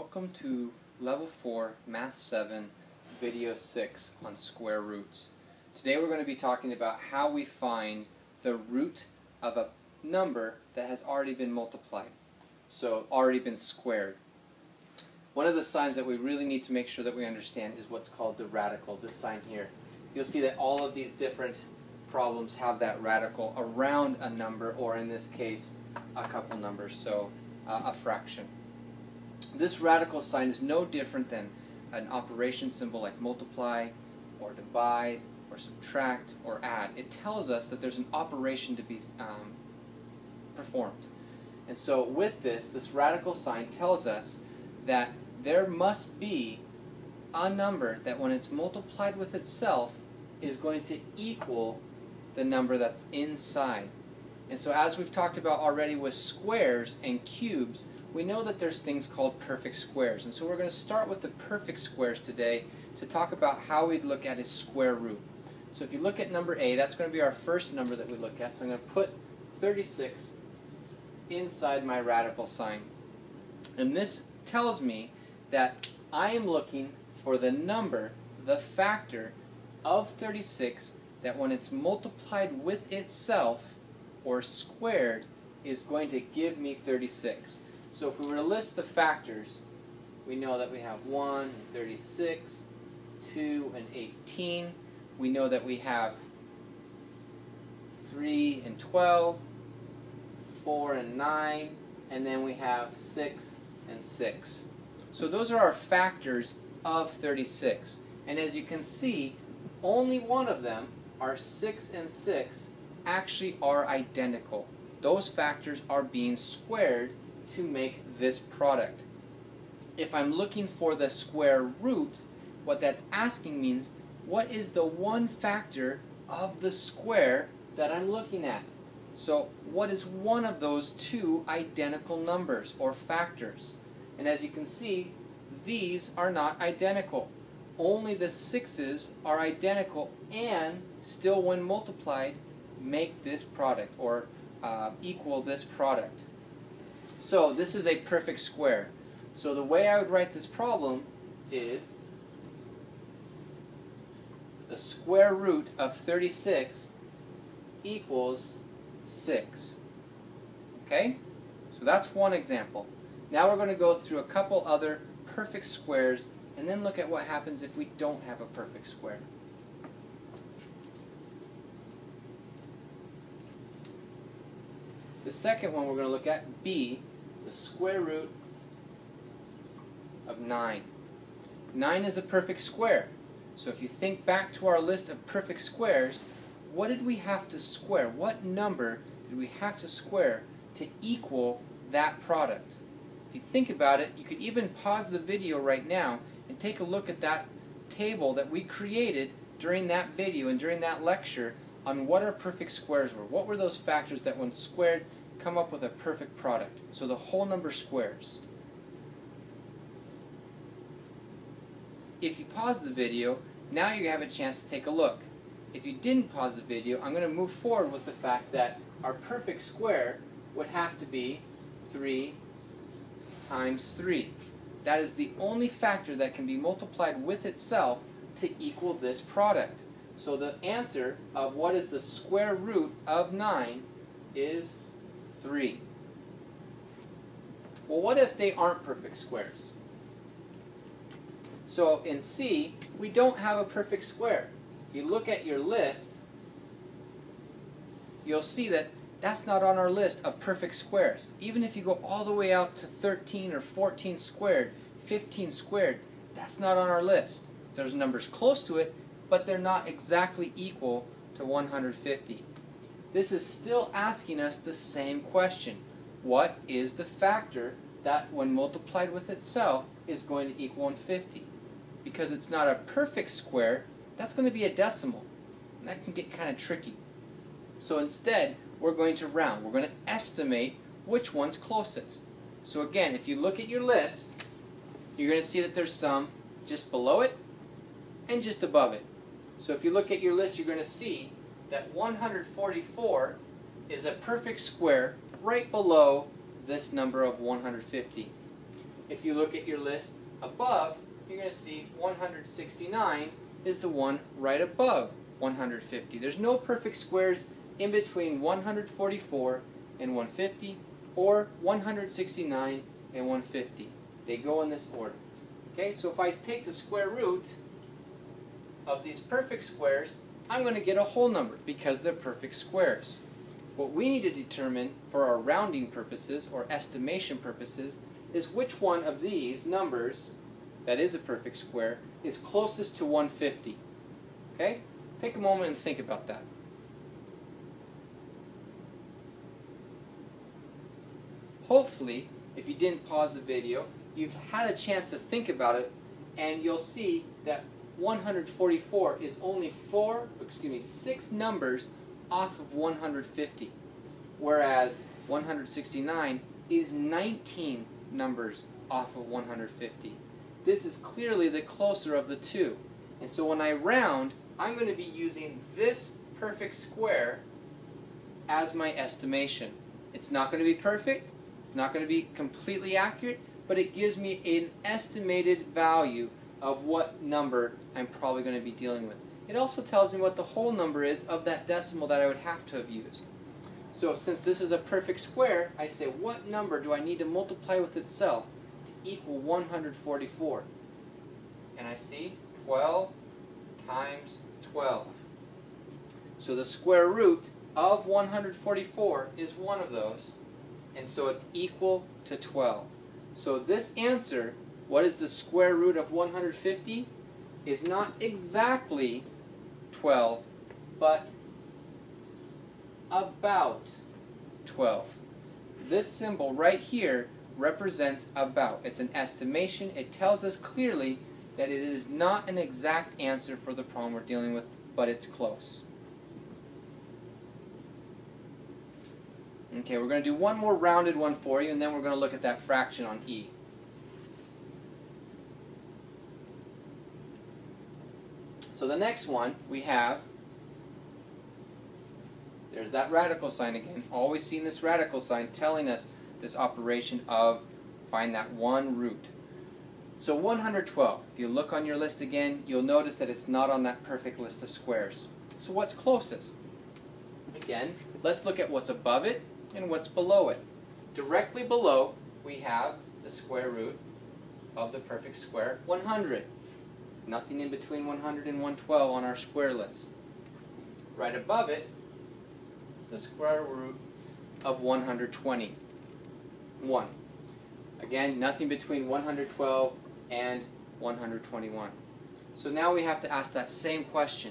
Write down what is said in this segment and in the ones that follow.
Welcome to Level 4 Math 7 Video 6 on square roots. Today we're going to be talking about how we find the root of a number that has already been multiplied, so already been squared. One of the signs that we really need to make sure that we understand is what's called the radical, this sign here. You'll see that all of these different problems have that radical around a number, or in this case, a couple numbers, so uh, a fraction. This radical sign is no different than an operation symbol like multiply or divide or subtract or add. It tells us that there's an operation to be um, performed. And so with this, this radical sign tells us that there must be a number that when it's multiplied with itself is going to equal the number that's inside. And so as we've talked about already with squares and cubes, we know that there's things called perfect squares. And so we're going to start with the perfect squares today to talk about how we'd look at a square root. So if you look at number A, that's going to be our first number that we look at. So I'm going to put 36 inside my radical sign. And this tells me that I am looking for the number, the factor of 36 that when it's multiplied with itself or squared is going to give me 36. So if we were to list the factors, we know that we have 1 and 36, 2 and 18. We know that we have 3 and 12, 4 and 9, and then we have 6 and 6. So those are our factors of 36. And as you can see, only one of them, are 6 and 6, actually are identical. Those factors are being squared to make this product. If I'm looking for the square root, what that's asking means what is the one factor of the square that I'm looking at? So what is one of those two identical numbers or factors? And as you can see, these are not identical. Only the sixes are identical and still when multiplied make this product or uh, equal this product. So this is a perfect square. So the way I would write this problem is the square root of 36 equals 6. Okay? So that's one example. Now we're going to go through a couple other perfect squares and then look at what happens if we don't have a perfect square. The second one we're going to look at, b, the square root of 9. 9 is a perfect square. So if you think back to our list of perfect squares, what did we have to square? What number did we have to square to equal that product? If you think about it, you could even pause the video right now and take a look at that table that we created during that video and during that lecture on what our perfect squares were. What were those factors that when squared come up with a perfect product? So the whole number squares. If you pause the video, now you have a chance to take a look. If you didn't pause the video, I'm going to move forward with the fact that our perfect square would have to be 3 times 3. That is the only factor that can be multiplied with itself to equal this product. So the answer of what is the square root of 9 is 3. Well, what if they aren't perfect squares? So in C, we don't have a perfect square. If You look at your list, you'll see that that's not on our list of perfect squares. Even if you go all the way out to 13 or 14 squared, 15 squared, that's not on our list. There's numbers close to it, but they're not exactly equal to 150. This is still asking us the same question. What is the factor that when multiplied with itself is going to equal 150? Because it's not a perfect square, that's going to be a decimal. And that can get kind of tricky. So instead, we're going to round. We're going to estimate which one's closest. So again, if you look at your list, you're going to see that there's some just below it and just above it. So if you look at your list, you're going to see that 144 is a perfect square right below this number of 150. if you look at your list above, you're going to see 169 is the one right above 150. There's no perfect squares in between 144 and 150 or 169 and 150. They go in this order. Okay, so if I take the square root of these perfect squares, I'm going to get a whole number because they're perfect squares. What we need to determine for our rounding purposes or estimation purposes is which one of these numbers that is a perfect square is closest to 150. Okay? Take a moment and think about that. Hopefully, if you didn't pause the video, you've had a chance to think about it and you'll see that 144 is only four, excuse me, six numbers off of 150, whereas 169 is 19 numbers off of 150. This is clearly the closer of the two. And so when I round, I'm going to be using this perfect square as my estimation. It's not going to be perfect, it's not going to be completely accurate, but it gives me an estimated value of what number I'm probably going to be dealing with. It also tells me what the whole number is of that decimal that I would have to have used. So since this is a perfect square, I say what number do I need to multiply with itself to equal 144? And I see 12 times 12. So the square root of 144 is one of those, and so it's equal to 12. So this answer what is the square root of 150? Is not exactly 12, but about 12. This symbol right here represents about. It's an estimation. It tells us clearly that it is not an exact answer for the problem we're dealing with, but it's close. Okay, we're going to do one more rounded one for you, and then we're going to look at that fraction on E. So the next one we have, there's that radical sign again. Always seeing this radical sign telling us this operation of find that one root. So 112, if you look on your list again, you'll notice that it's not on that perfect list of squares. So what's closest? Again, let's look at what's above it and what's below it. Directly below, we have the square root of the perfect square, 100. Nothing in between 100 and 112 on our square list. Right above it, the square root of 120. 1. Again, nothing between 112 and 121. So now we have to ask that same question.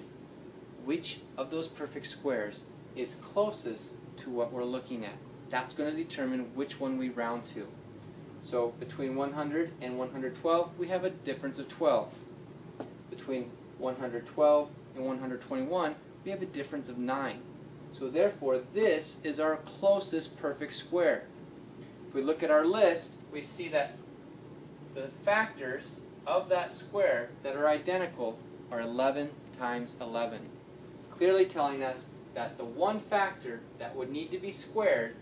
Which of those perfect squares is closest to what we're looking at? That's going to determine which one we round to. So between 100 and 112, we have a difference of 12 between 112 and 121, we have a difference of 9. So therefore, this is our closest perfect square. If we look at our list, we see that the factors of that square that are identical are 11 times 11. Clearly telling us that the one factor that would need to be squared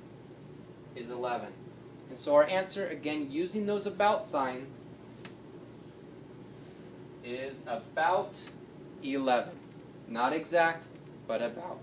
is 11. And so our answer, again, using those about signs, is about 11. Not exact, but about.